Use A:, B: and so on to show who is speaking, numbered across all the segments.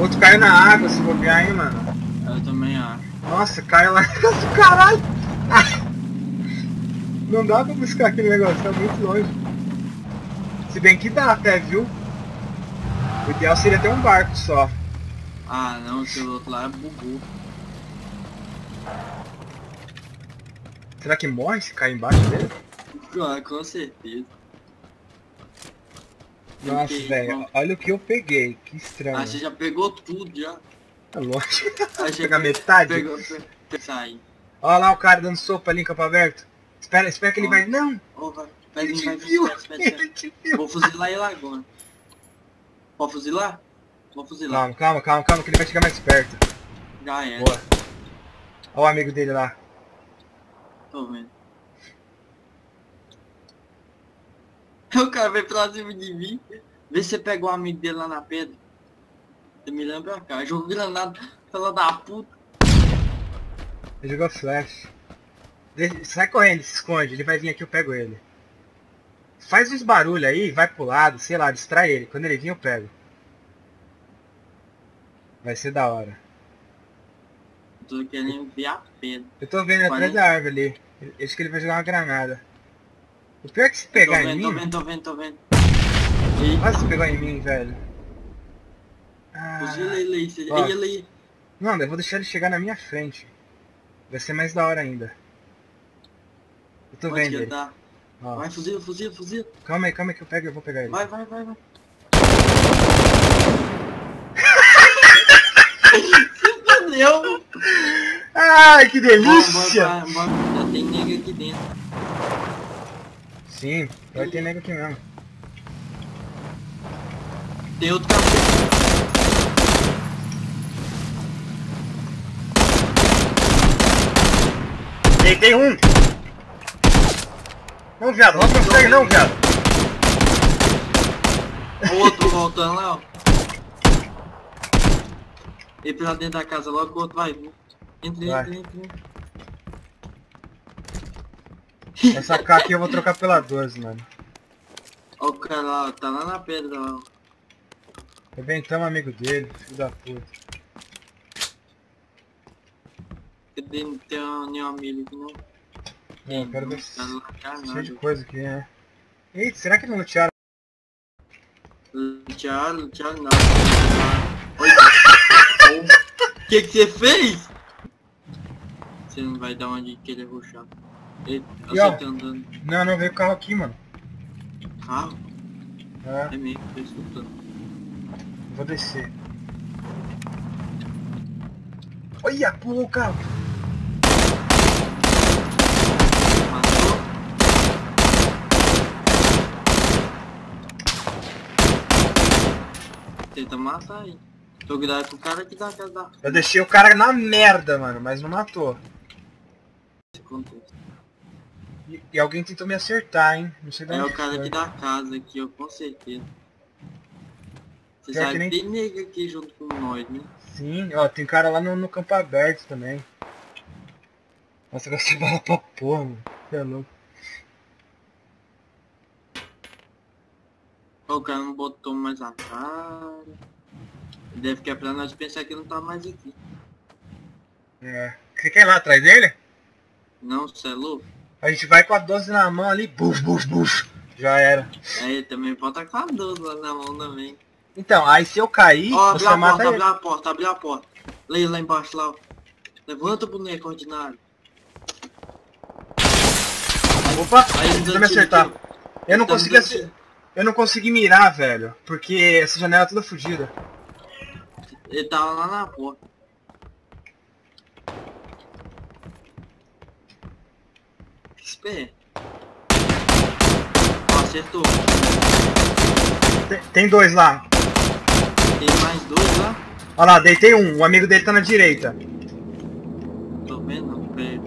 A: Outro caiu na água, se bobear, hein, mano.
B: Eu também acho.
A: Nossa, caiu lá caralho. Ah! Não dá pra buscar aquele negócio, tá muito longe. Se bem que dá até, viu? O ideal seria ter um barco só.
B: Ah não, aquele outro lá bugou.
A: Será que morre se cair embaixo dele?
B: Ah, com certeza.
A: Nossa, velho, olha o que eu peguei. Que estranho.
B: Ah, você já pegou tudo já.
A: É lógico. Pegar metade?
B: Pegou, pe- pe- sai.
A: Olha lá o cara dando sopa ali em campo aberto. Espera, espera que ele vai. Não!
B: Ô, vai. Vai
A: Ele
B: vai
A: viu!
B: espera, espera, espera.
A: Ele te viu!
B: Vou fuzilar ele agora. Pode fuzilar? Vou fuzilar.
A: Calma, calma, calma, calma, que ele vai chegar mais perto.
B: Já é.
A: Boa. Olha o amigo dele lá.
B: Tô vendo. O cara veio pra cima de mim. Vê se você pega o amigo dele lá na pedra. Você me lembra cá. Jogou granada, fela da puta.
A: Ele jogou flash. Sai correndo, se esconde. Ele vai vir aqui, eu pego ele. Faz uns barulhos aí, vai pro lado, sei lá, distrai ele. Quando ele vir, eu pego. Vai ser da hora.
B: Tô querendo ver a pedra.
A: Eu tô vendo ele atrás da árvore ali. Eu Acho que ele vai jogar uma granada. O pior é que se
B: Tô
A: pegar em
B: vendo, tô
A: mim...
B: vendo, tô vendo, tô vendo.
A: Quase se pegou em mim, velho. Ah,
B: ele ele aí.
A: não, eu vou deixar ele chegar na minha frente. Vai ser mais da hora ainda. Eu tô
B: Onde
A: vendo
B: ele
A: ele.
B: tá?
A: Ó,
B: Vai, fuzila, fuzila, fuzila.
A: calma aí, calma aí que eu pego, eu vou pegar ele.
B: Vai, vai, vai, vai. Se fudeu.
A: Ai, que delícia!
B: bora, bora, bora. Já tem nega aqui dentro.
A: Sim, vai ter nego aqui mesmo.
B: Tem outro café.
A: Deitei um! Não, viado, não consegue não, viado.
B: O outro voltando lá, ó. Ele pra dentro da casa logo o outro Vai. entra, entra, entra.
A: Essa K aqui eu vou trocar pela 12, mano.
B: Ó o cara lá, tá lá na pedra lá, ó.
A: Reventamos amigo dele, filho da puta.
B: Cadê? Não tem nenhuma milha aqui não.
A: Não, eu quero ver
B: Tá
A: se...
B: lá,
A: cheio de coisa aqui, né? Eita, será que não lutearam?
B: Lutear, lutear não. Oi. O que que você fez? Você não vai dar onde querer ruxar. Ele,
A: E, ó.
B: andando
A: Não, não veio o carro aqui, mano.
B: carro?
A: É,
B: É mesmo, tô escutando.
A: vou descer. Olha, pulou o carro.
B: Tenta matar aí. Tô cuidado com o cara que dá casa da
A: Eu deixei o cara na merda, mano, mas não matou.
B: contexto.
A: E, e alguém tentou me acertar, hein? Não sei de
B: É o cara
A: foi.
B: que dá casa aqui, ó, com certeza. Você
A: Pior
B: sabe
A: que nem-
B: tem nega aqui junto com nós, né?
A: Sim, ó, tem cara lá no, no campo aberto também. Nossa, eu de bala pra porra, mano. Você é louco.
B: O cara não botou mais a cara. Deve que é pra nós pensar que não tá mais aqui.
A: É. Você quer ir lá atrás dele?
B: Não, cê é louco?
A: A gente vai com a 12 na mão ali, buf, buf, buf. Já era.
B: Aí também pode estar com a 12 lá na mão também.
A: Então, aí se eu cair,
B: abriu
A: você
B: a
A: mata
B: porta,
A: ele.
B: abriu a porta, abriu a porta. Leia lá embaixo lá. Levanta o boneco ordinário.
A: Opa,
B: dão
A: me acertar.
B: tiro.
A: Eu não
B: Tá
A: consegui
B: dando
A: acer-
B: tiro.
A: Eu não consegui mirar, velho. Porque essa janela é toda fodida.
B: Ele tava lá na porta. Espera. Ó, acertou.
A: Tem, tem dois lá.
B: Tem mais dois lá.
A: Olha lá, deitei um. O amigo dele tá na direita.
B: Tô vendo, não, pera.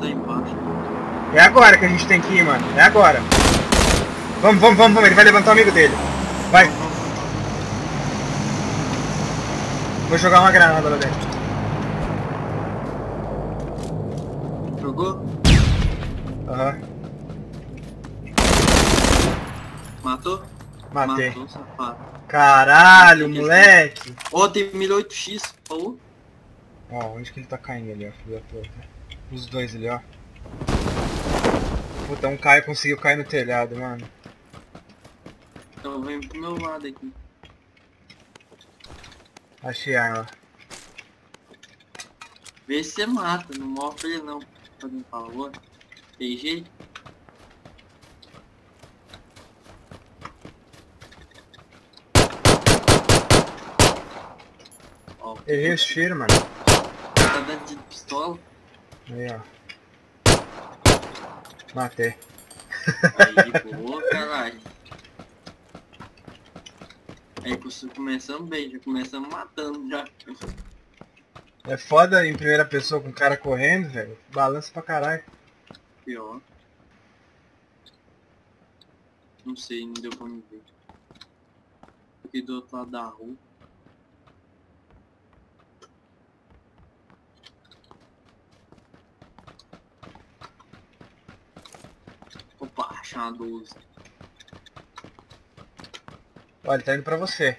B: Tá embaixo.
A: É agora que a gente tem que ir, mano. É agora. Vamos, vamos, vamos, vamos. Ele vai levantar o amigo dele. Vai. Vou jogar uma granada lá dentro.
B: Jogou?
A: Aham.
B: Matou?
A: Matei.
B: Matou, safado.
A: Caralho,
B: Matei,
A: moleque!
B: Ó, tem 1008x, falou?
A: Ó, onde que ele tá caindo ali, ó, filho da puta. Os dois ali, ó. Puta, um cai conseguiu cair no telhado, mano.
B: Então vem pro meu lado aqui.
A: Achei a arma.
B: Vê se você mata, não morre pra ele não. Fazendo favor. Tem jeito? Ó,
A: Errei os tiros, mano.
B: tá dando de pistola.
A: Aí, ó. Matei.
B: Aí, boa, caralho. Aí começamos bem, já começamos matando já.
A: É foda em primeira pessoa com o cara correndo, velho. Balança pra caralho.
B: Pior. Não sei, não deu pra me ver. Fiquei do outro lado da rua. Opa, achei uma 12.
A: Olha, ele tá indo pra você.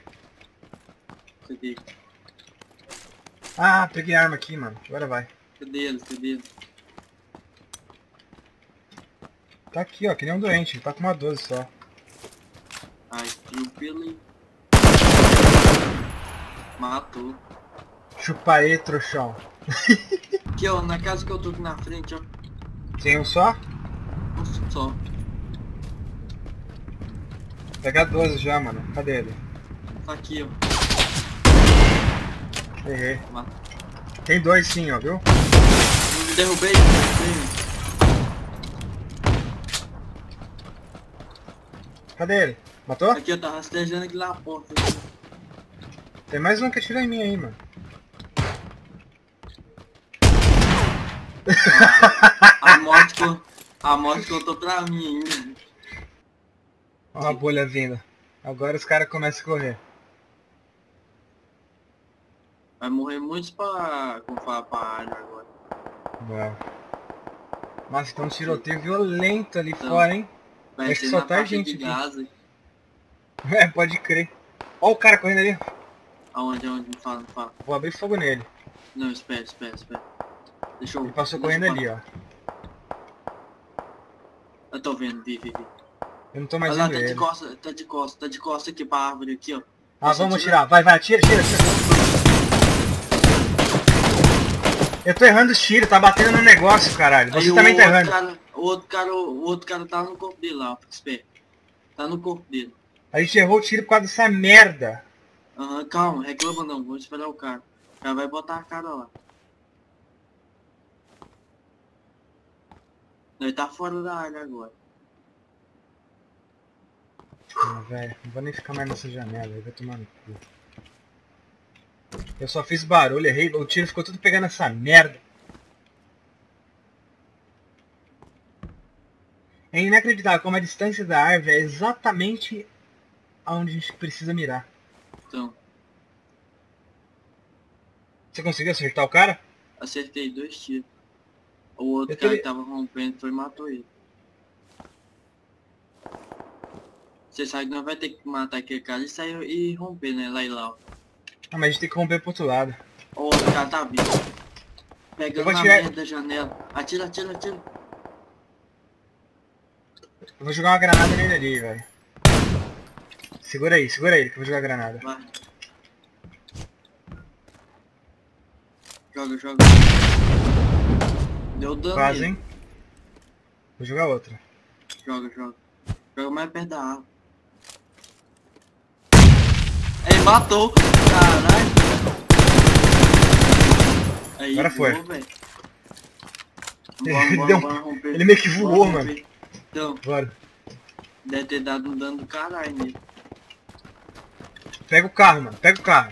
B: Cadê?
A: Ah, peguei arma aqui, mano. Agora vai.
B: Cadê ele? Cadê ele?
A: Tá aqui, ó, que nem um doente. Ele tá com uma 12 só.
B: Ai, pelo. Matou.
A: Chupa aí, trouxão.
B: Aqui ó, na casa que eu tô aqui na frente, ó.
A: Tem um só?
B: Um só.
A: Pega 12 já, mano. Cadê ele?
B: Tá aqui, ó.
A: Errei.
B: Matou.
A: Tem dois sim, ó, viu?
B: Derrubei, derrubei.
A: Cadê ele? Matou?
B: Aqui, eu tava rastejando aqui lá na porta.
A: Tem mais um que atira em mim aí, mano.
B: A morte que eu, a morte contou pra mim.
A: Ó a bolha vindo. Agora os caras começam a correr.
B: Vai morrer muitos pra, como fala, pra área agora.
A: Uau. Nossa, tem um tiroteio violento ali
B: Então.
A: fora, hein?
B: Vai
A: Acho que só tá gente
B: de. Gaza.
A: É, pode crer. Ó o cara correndo ali.
B: Aonde, aonde? Me fala, me fala.
A: Vou abrir fogo nele.
B: Não, espera, espera, espera. Deixa eu...
A: Ele passou correndo
B: eu-
A: ali, ó.
B: Eu tô vendo, vi, vi, vi.
A: Eu não tô mais
B: Olha lá,
A: vendo
B: tá de
A: ele.
B: costa, tá de costa, tá de costa aqui pra árvore aqui, ó.
A: Ah,
B: Você
A: vamos
B: tira-
A: atirar. Vai, vai, atira, atira, atira. Eu tô errando os tiros, tá batendo no negócio, caralho.
B: Aí
A: Você
B: o
A: também tá errando.
B: Cara, o outro cara, o outro cara tá no corpo dele lá, fica esperto. Tá no corpo dele.
A: A gente errou o tiro por causa dessa merda.
B: Aham, calma, reclama não, vou esperar o cara. O cara vai botar a cara lá. Ele tá fora da área agora.
A: Ah, velho, não vou nem ficar mais nessa janela, eu vou tomar no cu. Eu só fiz barulho, errei, o tiro ficou tudo pegando essa merda. É inacreditável como a distância da árvore é exatamente aonde a gente precisa mirar.
B: Então,
A: Você conseguiu acertar o cara?
B: acertei dois tiros. O outro
A: Eu
B: cara que tava rompendo foi e matou ele. Você sabe que nós vai ter que matar aquele cara e sair e romper, né? Lá e lá. ó.
A: Ah, mas a gente tem que romper pro outro lado.
B: O outro cara tá.
A: Eu
B: Pegando na
A: tirar-
B: merda da janela. Atira, atira, atira.
A: Eu vou jogar uma granada nele ali, velho. Segura aí, segura aí que eu vou jogar a granada.
B: Vai. Joga, joga. Deu dano
A: Quase, hein? Vou jogar outra.
B: Joga, joga. Joga mais perto da árvore. Ele matou! Caralho! Aí,
A: Agora foi.
B: voou.
A: Ele
B: Bora, bora,
A: deu
B: bora romper.
A: ele meio que voou,
B: romper. Então,
A: Bora.
B: deve ter dado um dano do caralho nele.
A: Pega o carro, mano. Pega o carro.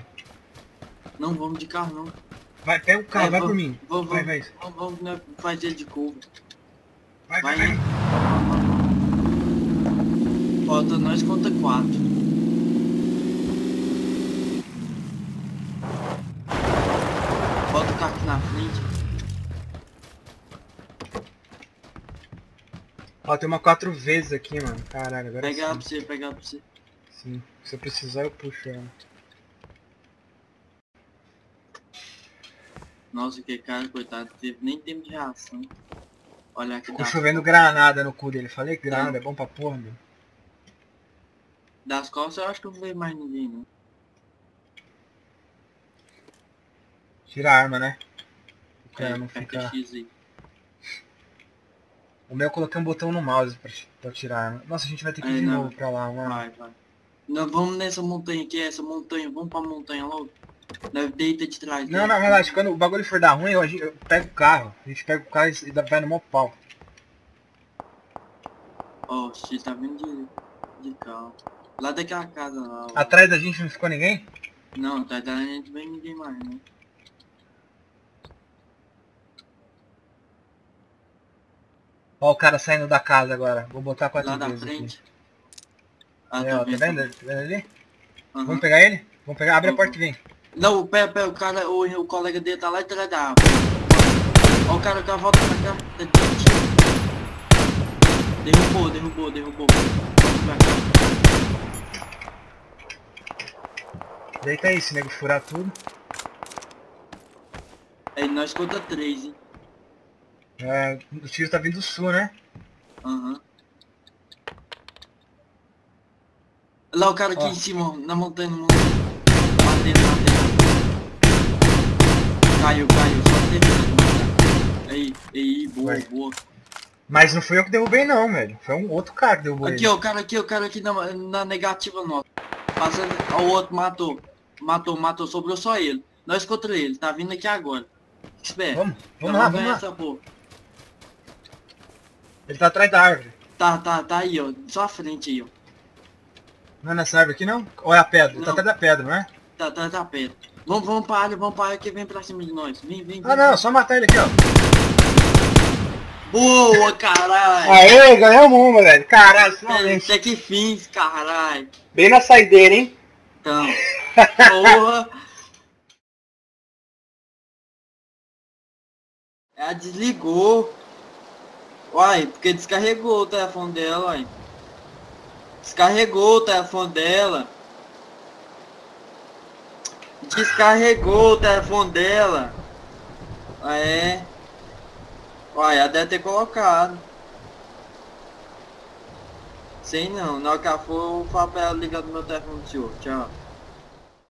B: Não vamos de carro não.
A: Vai, pega o carro,
B: É,
A: vai por
B: vamos-
A: mim.
B: Vamos,
A: Vai,
B: vamos,
A: vai.
B: vamos, vamos, né, fazer de curva.
A: Vai, vai,
B: Vai.
A: vai.
B: Falta nós contra quatro. Bota o carro aqui na frente.
A: Ó, tem uma quatro vezes aqui, mano. Caralho, agora
B: Pega ela pra você, pega ela pra você.
A: Sim, se eu precisar eu puxo ela.
B: Nossa, que cara, coitado, teve nem tempo de reação. Olha aqui
A: Ficou chovendo granada no cu dele. Falei granada, é bom pra porra, meu.
B: Das costas eu acho que eu não vejo mais ninguém, não.
A: Tira a arma, né? O cara
B: É,
A: não
B: aperta
A: fica...
B: X aí.
A: O meu eu coloquei um botão no mouse pra, pra tirar. Nossa, a gente vai ter que ir
B: É,
A: de
B: não.
A: novo pra lá, mano.
B: Vai, vai. Nós vamos nessa montanha aqui, essa montanha, vamos pra montanha logo. Deita de trás.
A: Não,
B: né?
A: não, relaxa, quando o bagulho for dar ruim, eu, eu pego o carro. A gente pega o carro e vai no mó pau.
B: Ó, você tá vindo de, de carro. Lá daquela casa lá.
A: Atrás da gente não ficou ninguém?
B: Não, tá da gente vem ninguém mais, né?
A: Ó o cara saindo da casa agora. Vou botar quatro
B: Lá da
A: vezes
B: frente.
A: aqui.
B: Ah,
A: É, ó, tá vendo? Tá vendo ali?
B: Aham.
A: Vamos pegar ele? Vamos pegar, abre a
B: Uhum.
A: porta e vem.
B: Não, pera, pera, o cara, o, o colega dele tá lá atrás da árvore. Ó o cara, o cara volta pra cá. Tá. Derrubou, derrubou, derrubou.
A: Deita aí, se nego furar tudo.
B: Aí nós conta três, hein?
A: É, o tiro tá vindo do sul, né?
B: Aham. Lá o cara aqui
A: Ó.
B: em cima, na montanha, na montanha. Batendo, batendo. Caiu, caiu, só teve. Aí, aí, boa,
A: Vai.
B: boa.
A: Mas não fui eu que derrubei não, velho. Foi um outro cara que derrubou
B: Aqui,
A: ele.
B: ó, o cara aqui, o cara aqui na, na negativa nossa. Passando, ó, o outro matou. Matou, matou, sobrou só ele. Nós contra ele, tá vindo aqui agora. Espera.
A: Vamos, vamos
B: Nós
A: lá, vamos lá. Ele tá atrás da árvore.
B: Tá, tá, tá aí, ó. Só a frente aí, ó.
A: Não é nessa árvore aqui não? Ou é a pedra? Tá
B: Não.
A: atrás da pedra, não é?
B: Tá, tá, tá perto. Vamos, vamos pra área, vamos pra área que vem pra cima de nós. Vem, vem, vem.
A: Ah não, só matar ele aqui, ó.
B: Boa, caralho!
A: Aê, ganhamos uma, velho. Caralho,
B: É,
A: finalmente.
B: Até que fins, caralho.
A: Bem na saideira, hein?
B: Então, porra. Ela desligou. Uai, porque descarregou o telefone dela, uai. Descarregou o telefone dela. Descarregou o telefone dela. É. Uai, ela deve ter colocado. Sei não, na hora que ela for, eu falo pra ela ligar no meu telefone do senhor. Tchau.